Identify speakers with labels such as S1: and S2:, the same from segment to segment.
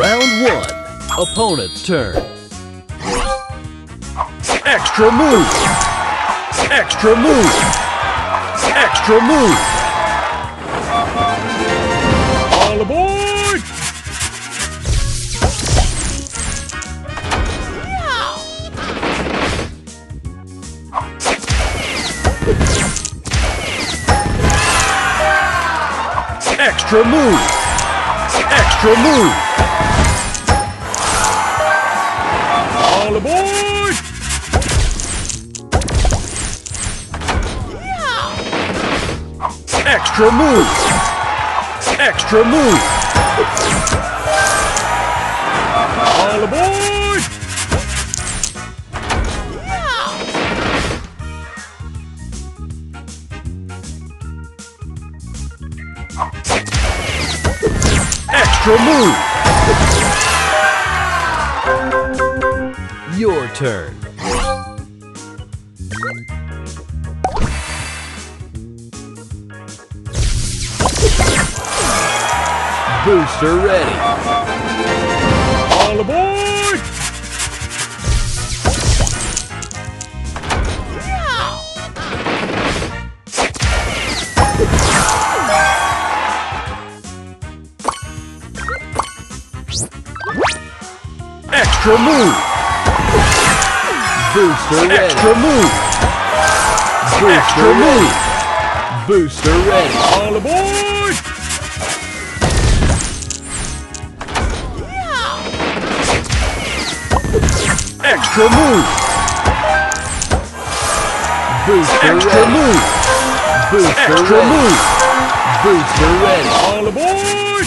S1: Round one. Opponent's turn. Extra move. Extra move. Extra move.
S2: All aboard!
S1: Extra move. Extra move. Extra move. Extra move.
S2: All aboard!
S1: Extra move. Your turn. Booster ready.
S2: All aboard!
S1: Extra move. Booster ready. Extra move. Booster move. Booster ready.
S2: All aboard!
S1: Extra move. Booster Extra ready. move. Booster Extra ready. move. Booster ready.
S2: All aboard!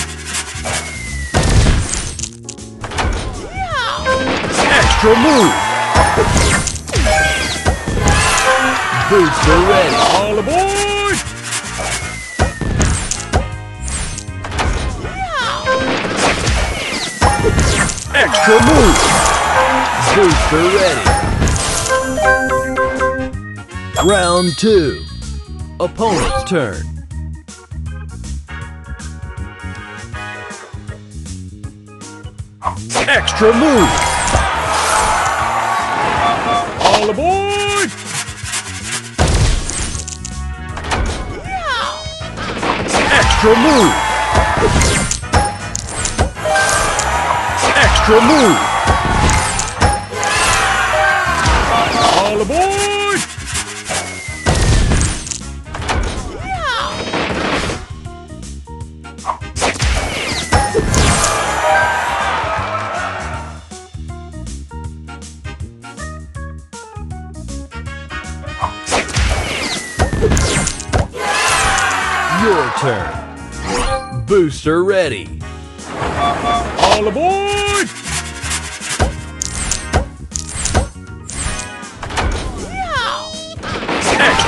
S1: Extra move. Booster ready.
S2: All aboard!
S1: Extra move. Booster ready. Round two. Opponent's turn. Extra move.
S2: All aboard!
S1: Extra move. Extra move.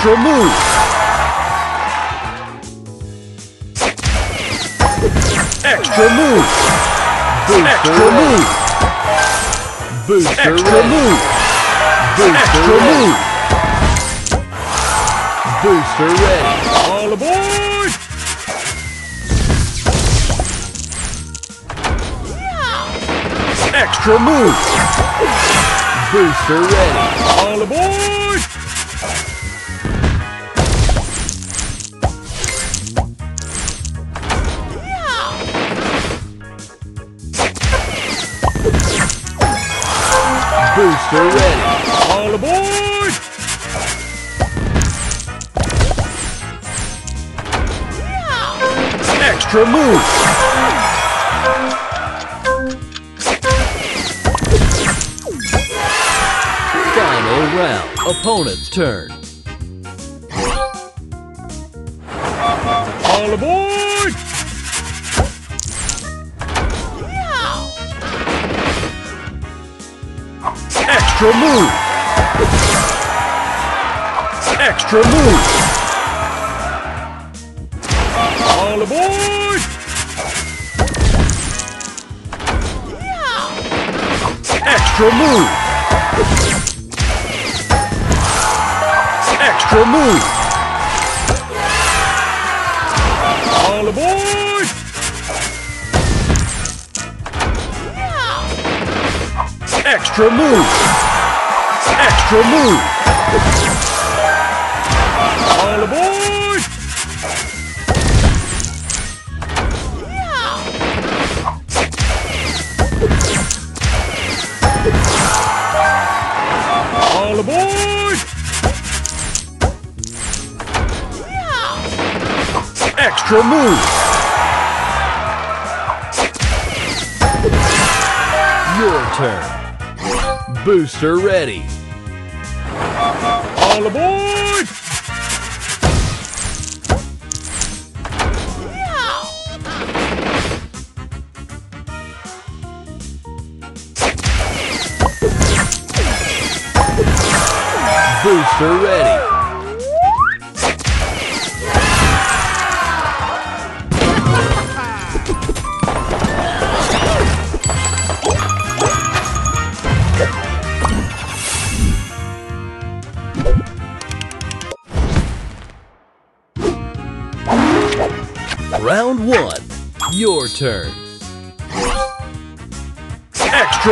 S1: Extra move. Extra move. Booster move. Booster Extra move. Booster move. Booster ready.
S2: All aboard!
S1: Extra move. Booster ready.
S2: All aboard!
S1: Ready.
S2: All aboard!
S1: Extra move. Final round. Opponent's turn. Extra move. Extra move.
S2: All aboard!
S1: Extra move. Extra move.
S2: All aboard!
S1: Extra move. Extra move.
S2: All aboard! All aboard!
S1: Extra move. Your turn. Booster ready.
S2: All aboard!
S1: Booster ready.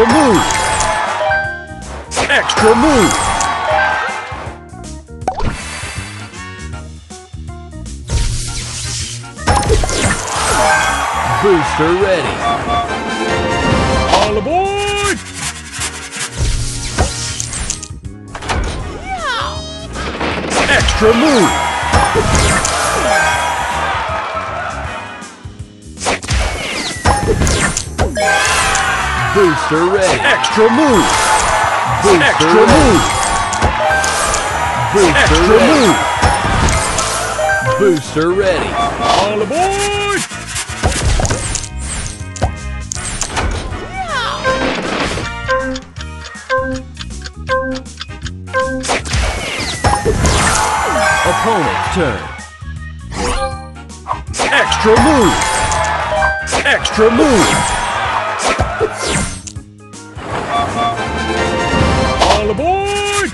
S1: Extra move. Extra move. Booster ready.
S2: All aboard!
S1: Extra move. Booster ready. Extra move. Booster Extra move. Booster Extra ready. move. Booster ready.
S2: All aboard!
S1: Opponent's turn. Extra move. Extra move.
S2: All aboard!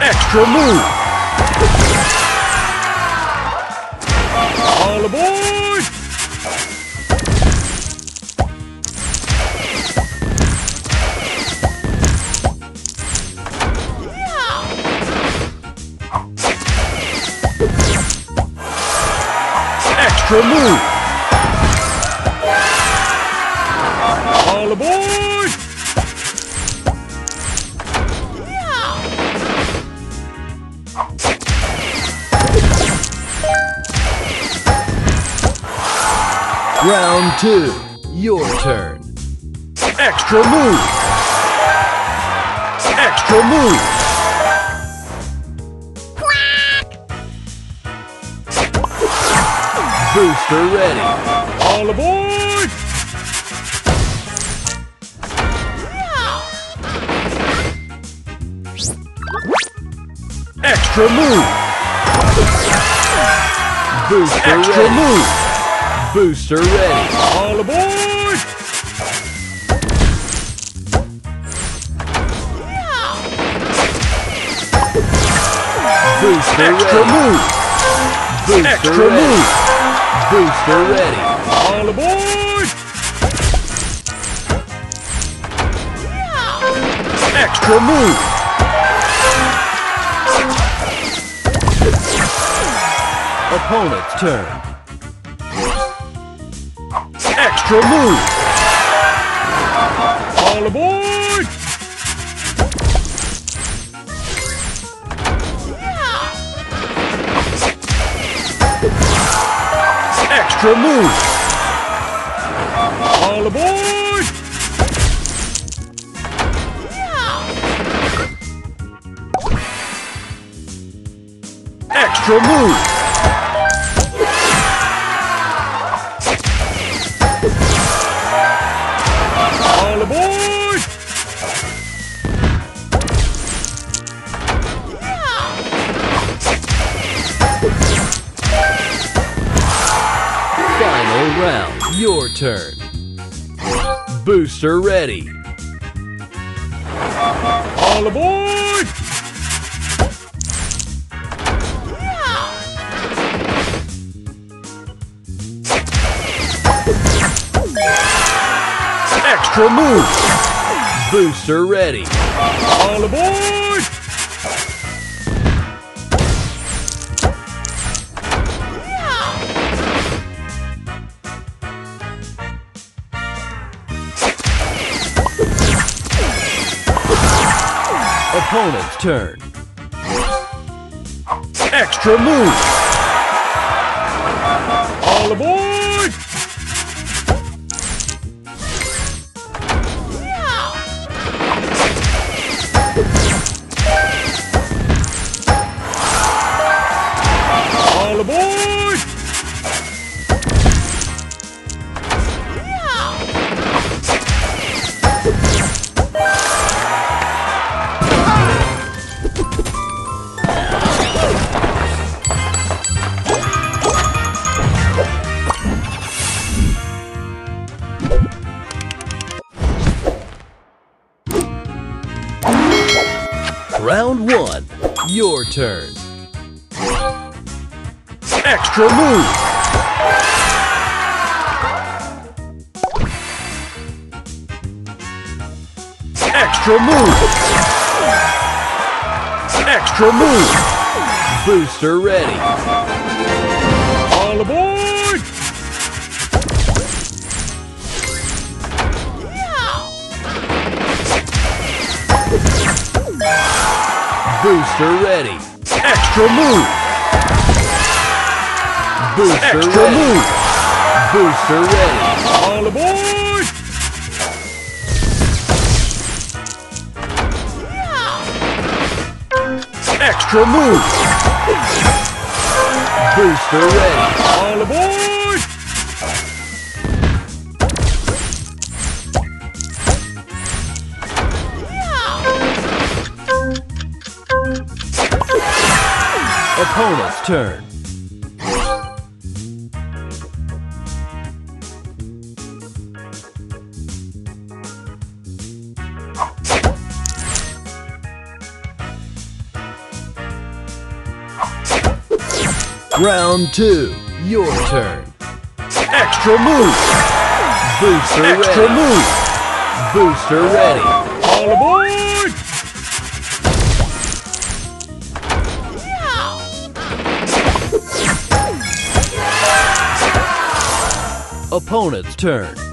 S1: Extra move. Two. Your turn. Extra move. Extra move. Booster ready.
S2: All aboard!
S1: Extra move. Booster Extra ready. move. Booster ready. Booster Extra ready. move. Booster Extra ready. move. Booster ready.
S2: All aboard!
S1: Extra move. Opponent's turn. Extra move.
S2: All aboard!
S1: Extra move.
S2: All aboard!
S1: Extra move. Lights are ready.
S2: All aboard!
S1: Extra move! Booster ready.
S2: All aboard!
S1: Opponent's turn. Extra move.
S2: All aboard!
S1: Extra move. Extra move. Extra move. Booster ready.
S2: All aboard!
S1: Booster ready. Extra move. Booster
S2: Extra
S1: ready.
S2: move.
S1: Booster ready.
S2: All aboard!
S1: Extra move. Booster ready.
S2: All aboard!
S1: Opponent's turn. Round two. Your turn. Extra move. Booster
S2: Extra
S1: ready.
S2: move!
S1: Booster ready.
S2: All aboard!
S1: Opponent's turn.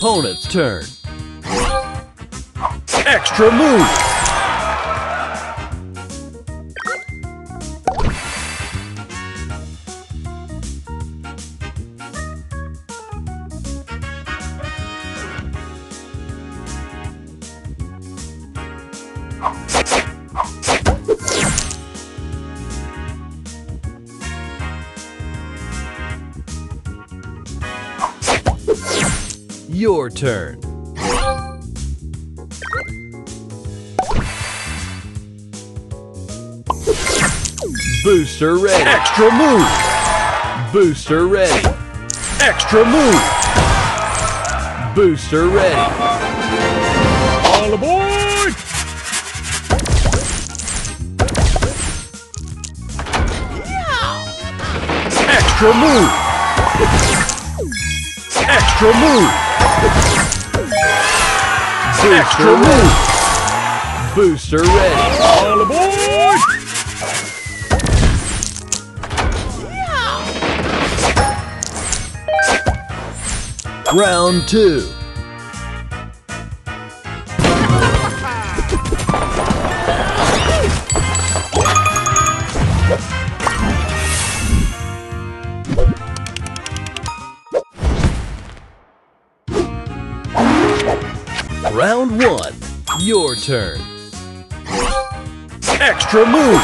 S1: Opponent's turn. Extra move. Your turn. Booster ready. Extra move. Booster ready. Extra move. Booster ready.
S2: All aboard!
S1: Extra move. Extra move. Booster move. Booster ready.
S2: All aboard!
S1: Round two. Round one. Your turn. Extra move.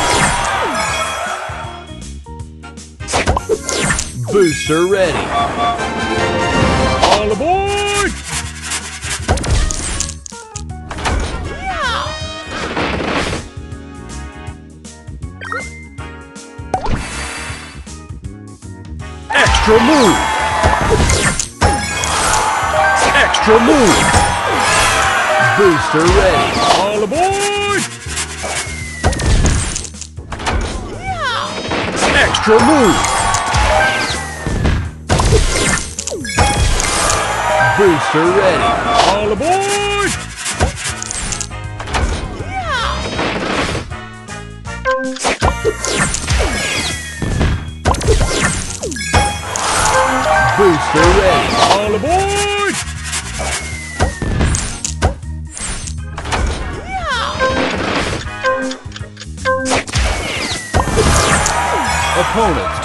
S1: Booster ready.
S2: All aboard!
S1: Extra move. Extra move. Booster ready.
S2: All aboard!
S1: Extra move. Booster ready.
S2: All aboard!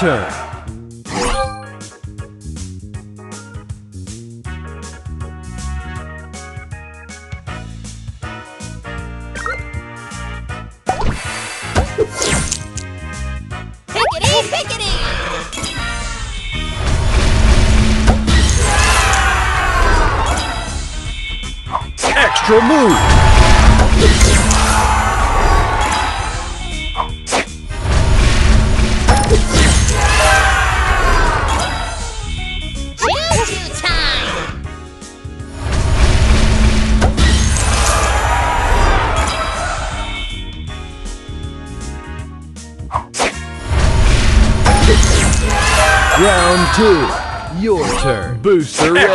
S1: Opponent's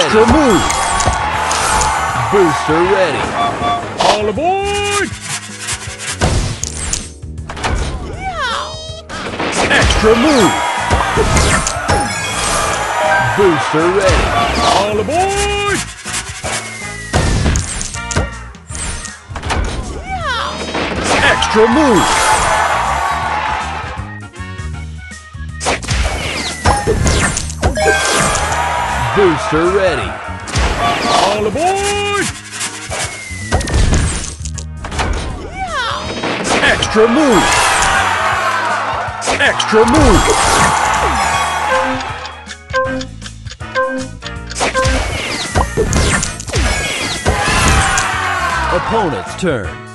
S1: ready. Extra move. Booster ready.
S2: All aboard!
S1: Extra move. Booster ready.
S2: All aboard!
S1: Extra move. Booster ready.
S2: All aboard!
S1: Extra move. Extra move. Opponent's turn.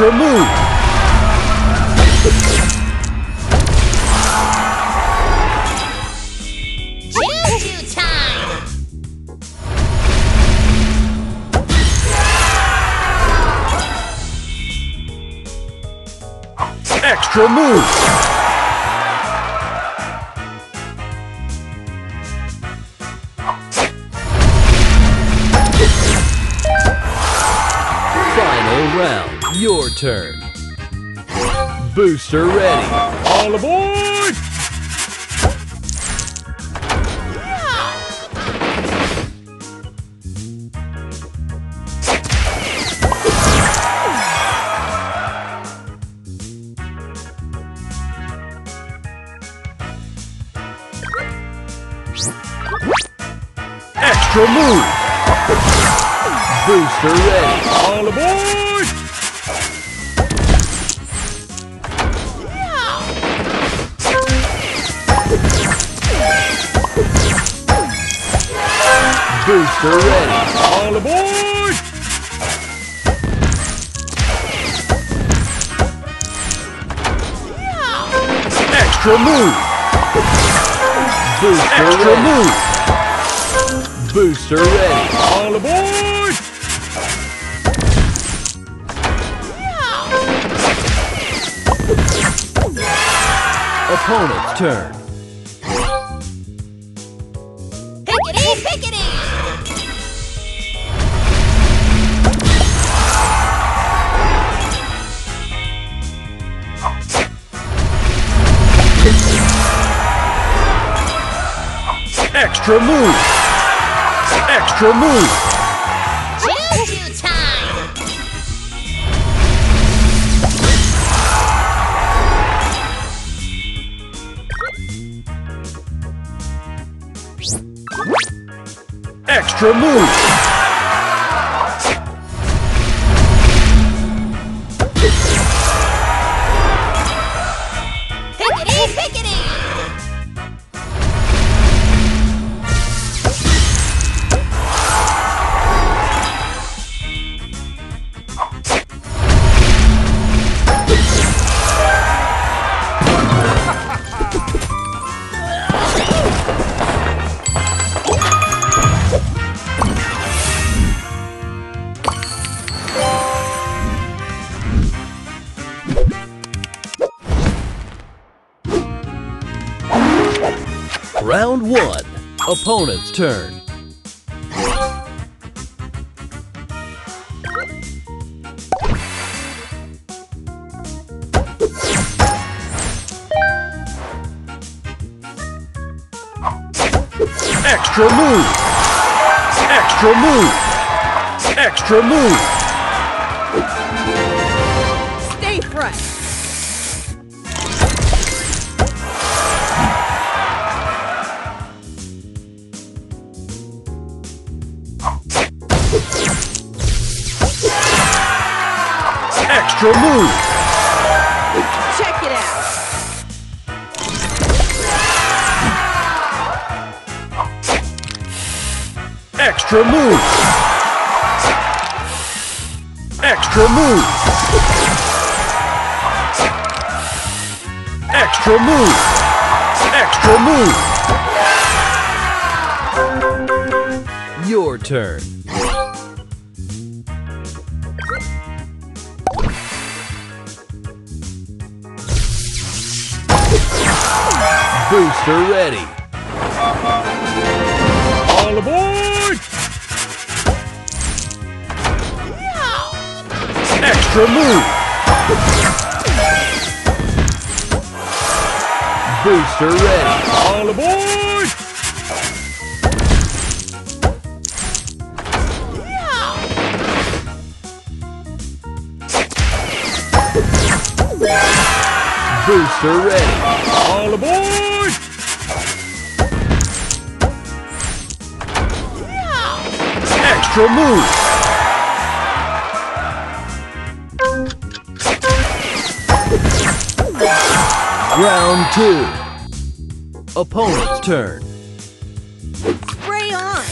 S1: Extra move.
S3: Choo-choo time!
S1: Extra move. Turn. Booster ready.
S2: All aboard!
S1: Extra move. Booster ready. Extra move. Booster Extra move. Booster ready.
S2: All aboard!
S1: Opponent's turn. Extra move. Extra move.
S3: Choo-choo time!
S1: Extra move. Turn.
S2: Extra move. Extra move. Extra move. Extra move.
S4: Check it out.
S2: Extra move. Extra move. Extra move. Extra move.
S1: Your turn. Ready.
S2: All aboard. Extra move.
S1: Booster ready.
S2: All aboard.
S1: Booster ready.
S2: All aboard. Move.
S1: Round two. Opponent's turn.
S4: Spray on.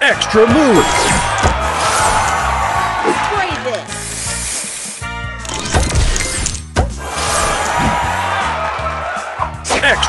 S2: Extra move.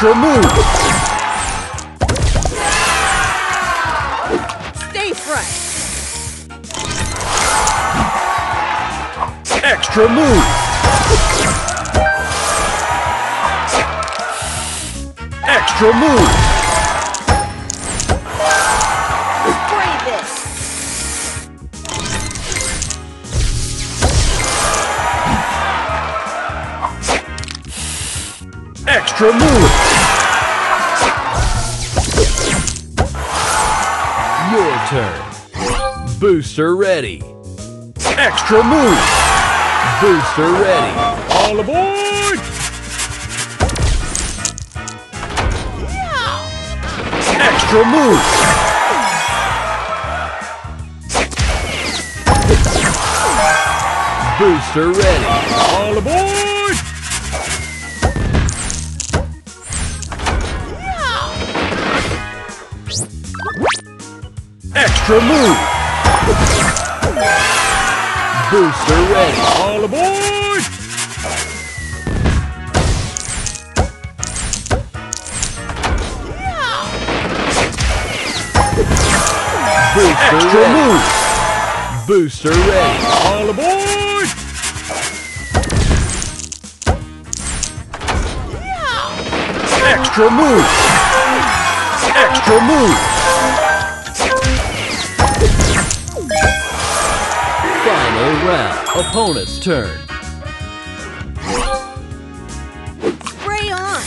S2: Extra move.
S4: Stay fresh.
S2: Extra move. Extra move. Extra move.
S1: Booster ready.
S2: Extra move.
S1: Booster ready.
S2: All aboard. Extra move.
S1: Booster ready.
S2: All aboard. Extra move.
S1: Booster ready.
S2: All aboard.
S1: Booster
S2: Extra
S1: ready.
S2: move.
S1: Booster ready.
S2: All aboard. Extra move. Extra move.
S1: Final round. Opponent's turn.
S4: Spray on.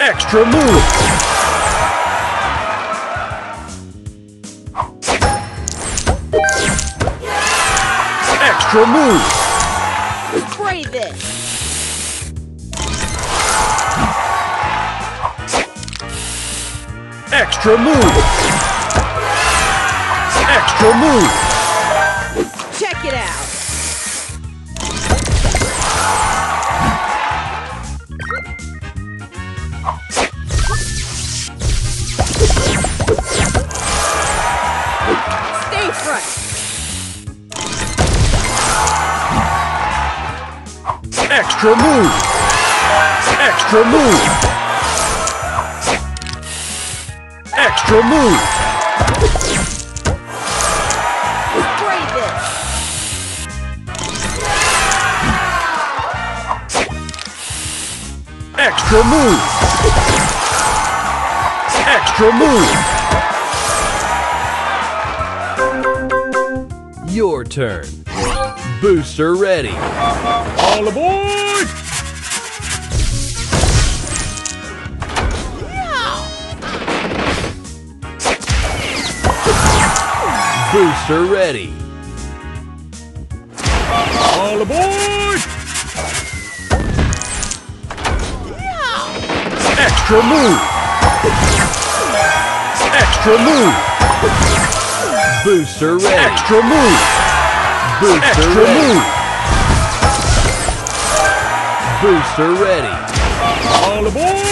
S2: Extra move. Extra move. Extra move. Extra move.
S4: Check it out. Stay fresh.
S2: Extra move. Extra move. Extra move. Extra move. Extra move.
S1: Your turn. Booster ready.
S2: All aboard.
S1: Booster ready.
S2: All aboard. Extra move. Extra move.
S1: Booster ready.
S2: Extra move.
S1: Booster
S2: Extra
S1: ready.
S2: move.
S1: Booster ready.
S2: All aboard.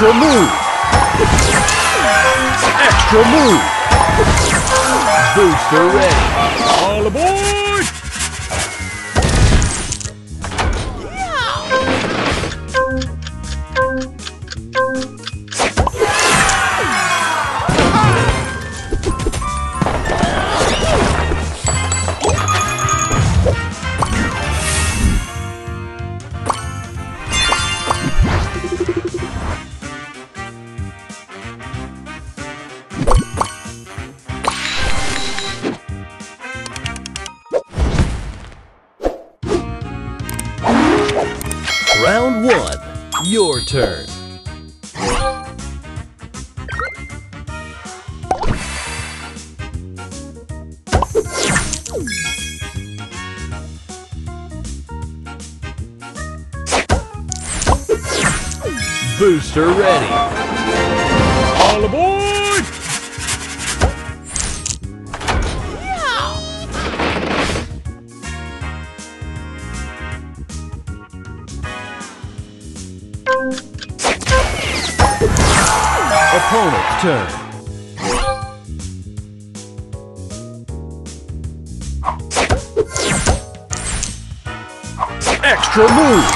S2: Extra move. Extra move.
S1: Booster ready.
S2: All aboard. Extra move.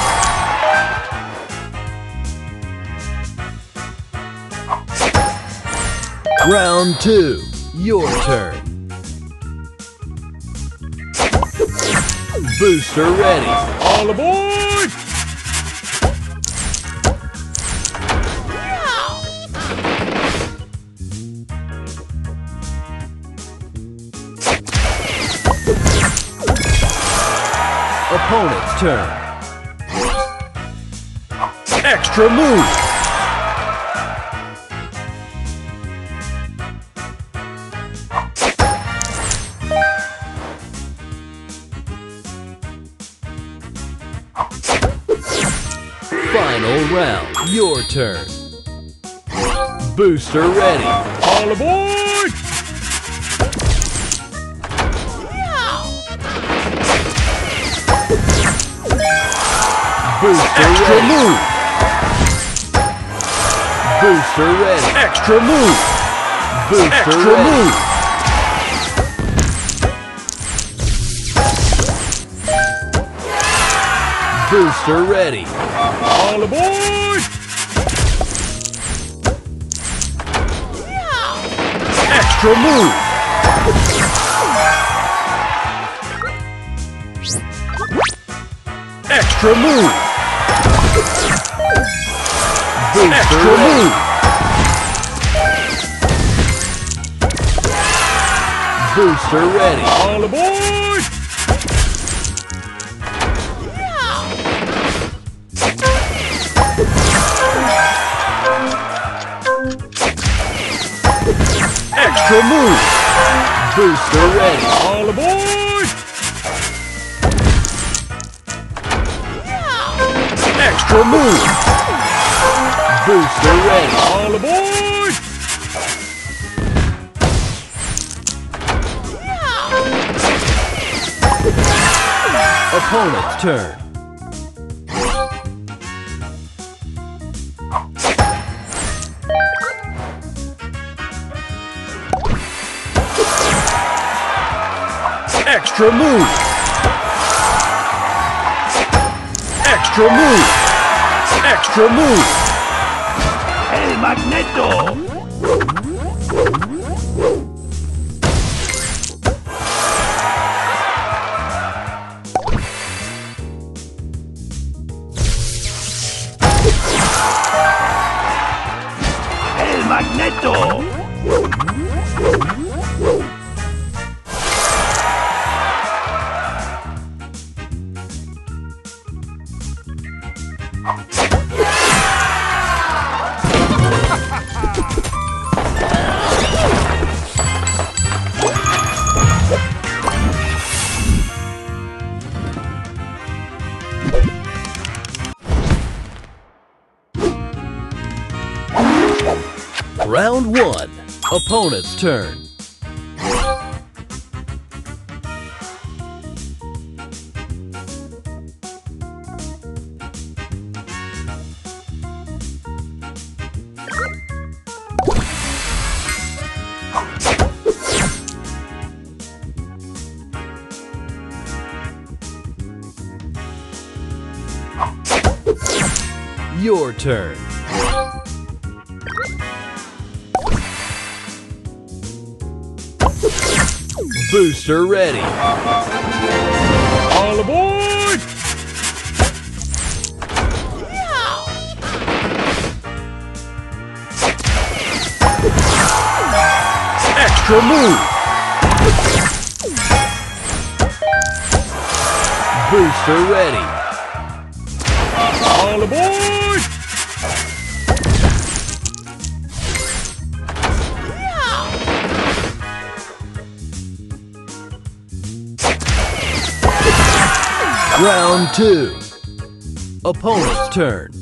S1: Round two. Your turn. Booster ready.
S2: All aboard.
S1: Turn.
S2: Extra move.
S1: Final round. Your turn. Booster ready.
S2: All aboard.
S1: Booster
S2: Extra
S1: ready.
S2: move.
S1: Booster ready.
S2: Extra move.
S1: Booster
S2: Extra
S1: ready.
S2: move.
S1: Booster ready.
S2: All aboard. Extra move. Extra move. Extra move.
S1: Booster ready.
S2: All aboard. Extra move.
S1: Booster ready.
S2: All aboard. Extra move.
S1: Booster ready.
S2: All aboard!
S1: Opponent's turn.
S2: Extra move! Extra move! Extra move!
S1: Round one. Opponent's turn. Your turn. Booster ready.
S2: All aboard!
S1: Round two. Opponent's turn.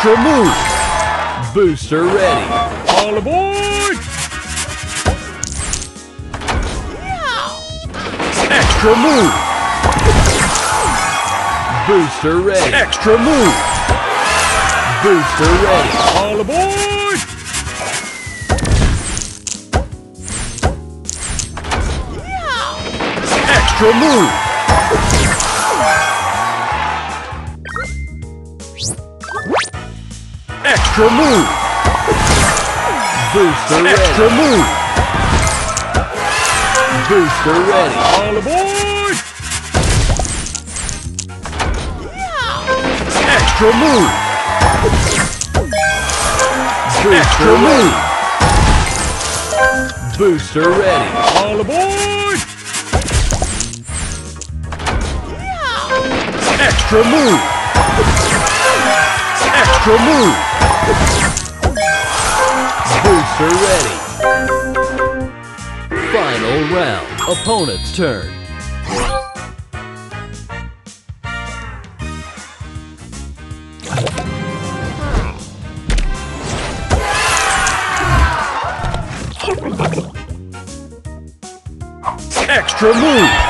S2: Extra move!
S1: Booster ready.
S2: All aboard! Extra move!
S1: Booster ready.
S2: Extra move!
S1: Booster ready.
S2: All aboard! Extra move! Extra move!
S1: Booster
S2: Extra
S1: ready.
S2: move!
S1: Booster ready.
S2: All aboard! Extra move!
S1: Booster
S2: Extra move!
S1: Booster ready.
S2: All aboard! Extra move! Extra move!
S1: Booster ready. Final round. Opponent's turn.
S2: Extra move!